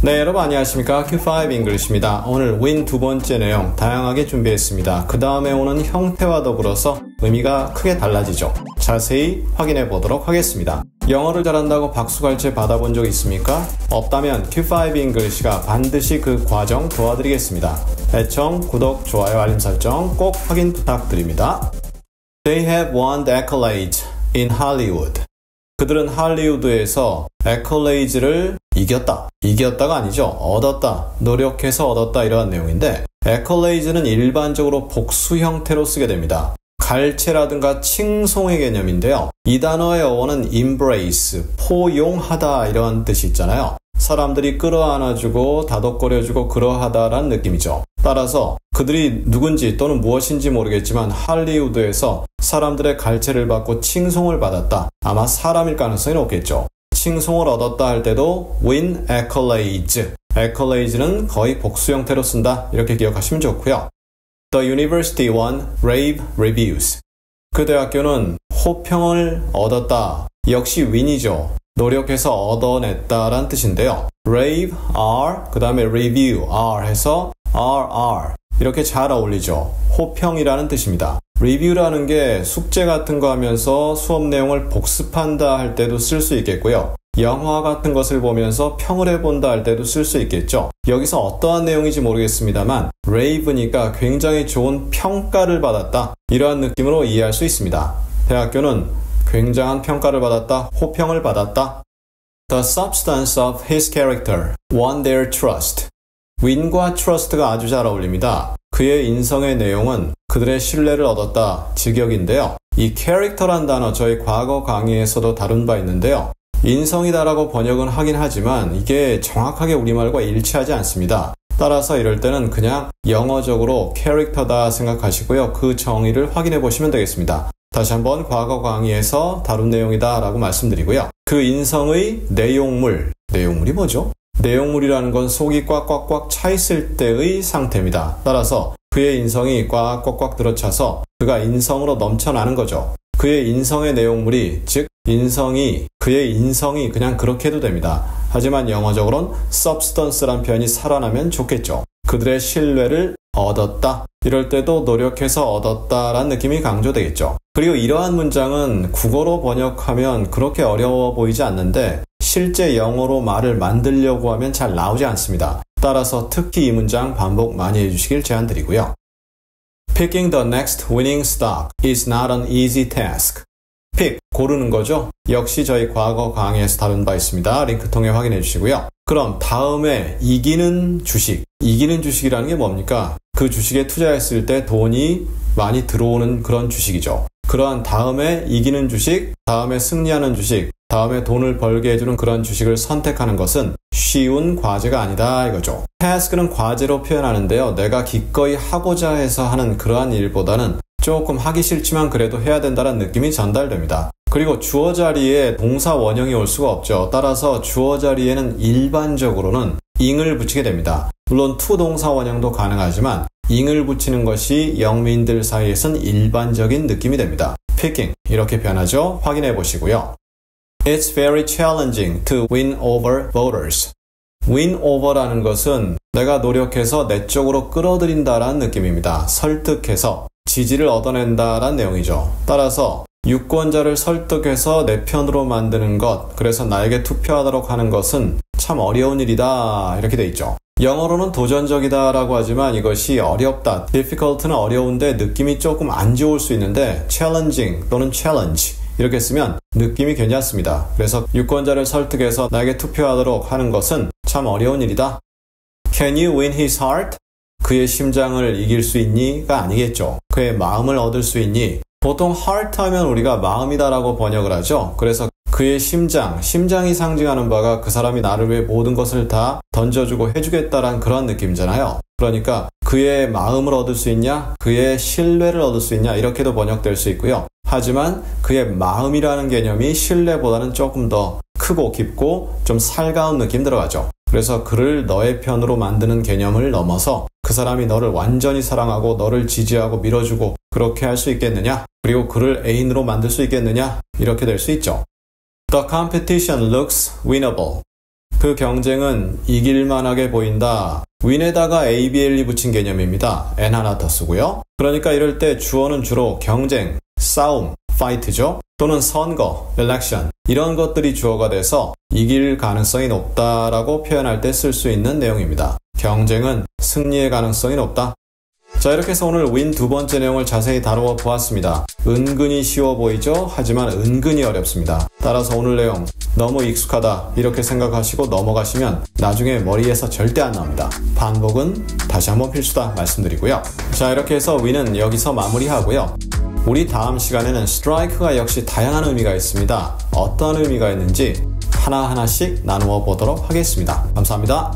네, 여러분 안녕하십니까? Q5 English입니다. 오늘 win 두 번째 내용 다양하게 준비했습니다. 그 다음에 오는 형태와 더불어서 의미가 크게 달라지죠. 자세히 확인해 보도록 하겠습니다. 영어를 잘한다고 박수갈채 받아본 적 있습니까? 없다면 Q5 English가 반드시 그 과정 도와드리겠습니다. 애청, 구독, 좋아요, 알림 설정 꼭 확인 부탁드립니다. They have won the accolades in Hollywood. 그들은 할리우드에서 에컬레이즈를 이겼다. 이겼다가 아니죠. 얻었다. 노력해서 얻었다. 이러한 내용인데 에컬레이즈는 일반적으로 복수 형태로 쓰게 됩니다. 갈채라든가 칭송의 개념인데요. 이 단어의 어원은 embrace, 포용하다 이런 뜻이 있잖아요. 사람들이 끌어안아주고 다독거려주고 그러하다라는 느낌이죠. 따라서 그들이 누군지 또는 무엇인지 모르겠지만 할리우드에서 사람들의 갈채를 받고 칭송을 받았다. 아마 사람일 가능성이 높겠죠. 칭송을 얻었다 할 때도 win accolades. accolades는 거의 복수 형태로 쓴다. 이렇게 기억하시면 좋고요. The university won rave reviews. 그 대학교는 호평을 얻었다. 역시 win이죠. 노력해서 얻어냈다란 뜻인데요. rave, r, 그 다음에 review, r 해서 rr. 이렇게 잘 어울리죠. 호평이라는 뜻입니다. 리뷰라는 게 숙제 같은 거 하면서 수업 내용을 복습한다 할 때도 쓸 수 있겠고요. 영화 같은 것을 보면서 평을 해본다 할 때도 쓸 수 있겠죠. 여기서 어떠한 내용인지 모르겠습니다만 레이브니까 굉장히 좋은 평가를 받았다. 이러한 느낌으로 이해할 수 있습니다. 대학교는 굉장한 평가를 받았다. 호평을 받았다. The substance of his character won their trust. 윈과 트러스트가 아주 잘 어울립니다. 그의 인성의 내용은 그들의 신뢰를 얻었다 직역인데요. 이 캐릭터란 단어 저희 과거 강의에서도 다룬 바 있는데요. 인성이다라고 번역은 하긴 하지만 이게 정확하게 우리말과 일치하지 않습니다. 따라서 이럴 때는 그냥 영어적으로 캐릭터다 생각하시고요. 그 정의를 확인해 보시면 되겠습니다. 다시 한번 과거 강의에서 다룬 내용이다 라고 말씀드리고요. 그 인성의 내용물, 내용물이 뭐죠? 내용물이라는 건 속이 꽉꽉꽉 차 있을 때의 상태입니다. 따라서 그의 인성이 꽉꽉꽉 들어차서 그가 인성으로 넘쳐나는 거죠. 그의 인성의 내용물이 즉 인성이 그의 인성이 그냥 그렇게 해도 됩니다. 하지만 영어적으로는 substance란 표현이 살아나면 좋겠죠. 그들의 신뢰를 얻었다. 이럴 때도 노력해서 얻었다라는 느낌이 강조되겠죠. 그리고 이러한 문장은 국어로 번역하면 그렇게 어려워 보이지 않는데 실제 영어로 말을 만들려고 하면 잘 나오지 않습니다. 따라서 특히 이 문장 반복 많이 해주시길 제안드리고요. Picking the next winning stock is not an easy task. pick, 고르는 거죠. 역시 저희 과거 강의에서 다룬 바 있습니다. 링크 통해 확인해 주시고요. 그럼 다음에 이기는 주식. 이기는 주식이라는 게 뭡니까? 그 주식에 투자했을 때 돈이 많이 들어오는 그런 주식이죠. 그러한 다음에 이기는 주식, 다음에 승리하는 주식, 다음에 돈을 벌게 해주는 그런 주식을 선택하는 것은 쉬운 과제가 아니다 이거죠. task는 과제로 표현하는데요. 내가 기꺼이 하고자 해서 하는 그러한 일보다는 조금 하기 싫지만 그래도 해야 된다는 느낌이 전달됩니다. 그리고 주어 자리에 동사 원형이 올 수가 없죠. 따라서 주어 자리에는 일반적으로는 ing을 붙이게 됩니다. 물론 to 동사 원형도 가능하지만 ing을 붙이는 것이 영민들 사이에선 일반적인 느낌이 됩니다. picking 이렇게 변하죠. 확인해 보시고요. It's very challenging to win over voters. win over라는 것은 내가 노력해서 내 쪽으로 끌어들인다라는 느낌입니다. 설득해서 지지를 얻어낸다라는 내용이죠. 따라서 유권자를 설득해서 내 편으로 만드는 것, 그래서 나에게 투표하도록 하는 것은 참 어려운 일이다. 이렇게 돼 있죠. 영어로는 도전적이다 라고 하지만 이것이 어렵다. difficult는 어려운데 느낌이 조금 안 좋을 수 있는데 challenging 또는 challenge 이렇게 쓰면 느낌이 괜찮습니다. 그래서 유권자를 설득해서 나에게 투표하도록 하는 것은 참 어려운 일이다. Can you win his heart? 그의 심장을 이길 수 있니?가 아니겠죠. 그의 마음을 얻을 수 있니? 보통 heart 하면 우리가 마음이다라고 번역을 하죠. 그래서 그의 심장, 심장이 상징하는 바가 그 사람이 나를 위해 모든 것을 다 던져주고 해주겠다란 그런 느낌이잖아요. 그러니까 그의 마음을 얻을 수 있냐, 그의 신뢰를 얻을 수 있냐, 이렇게도 번역될 수 있고요. 하지만 그의 마음이라는 개념이 신뢰보다는 조금 더 크고 깊고 좀 살가운 느낌 들어가죠. 그래서 그를 너의 편으로 만드는 개념을 넘어서 그 사람이 너를 완전히 사랑하고 너를 지지하고 밀어주고 그렇게 할 수 있겠느냐? 그리고 그를 애인으로 만들 수 있겠느냐? 이렇게 될 수 있죠. The competition looks winnable. 그 경쟁은 이길만하게 보인다. Win에다가 abl이 붙인 개념입니다. n 하나 더 쓰고요. 그러니까 이럴 때 주어는 주로 경쟁, 싸움, fight죠. 또는 선거, election 이런 것들이 주어가 돼서 이길 가능성이 높다라고 표현할 때 쓸 수 있는 내용입니다. 경쟁은 승리의 가능성이 높다. 자 이렇게 해서 오늘 윈 두 번째 내용을 자세히 다루어 보았습니다. 은근히 쉬워 보이죠? 하지만 은근히 어렵습니다. 따라서 오늘 내용 너무 익숙하다 이렇게 생각하시고 넘어가시면 나중에 머리에서 절대 안 나옵니다. 반복은 다시 한번 필수다 말씀드리고요. 자 이렇게 해서 윈은 여기서 마무리하고요. 우리 다음 시간에는 스트라이크가 역시 다양한 의미가 있습니다. 어떤 의미가 있는지 하나하나씩 나누어 보도록 하겠습니다. 감사합니다.